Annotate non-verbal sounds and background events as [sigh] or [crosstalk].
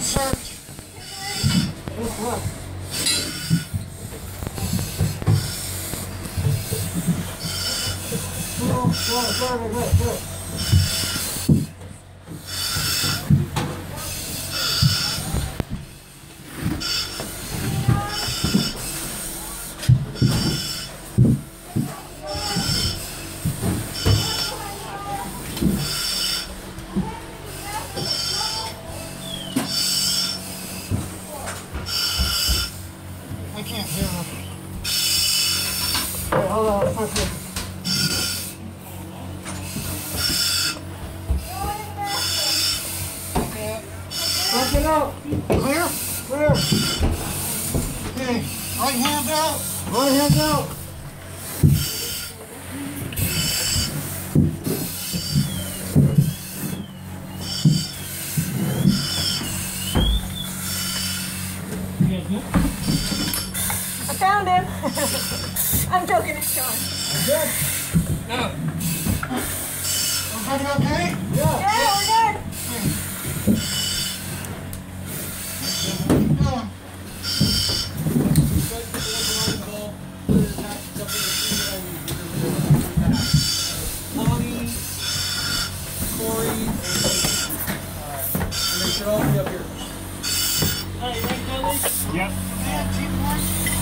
search. I can't hear him. Wait, hold on. hold on. Back it up. Clear? Clear. Okay. Right hand out. Right hand out. I found him. [laughs] I'm joking, it's Sean. Good. No. Everybody okay? Yeah. Yeah, we're good. Keep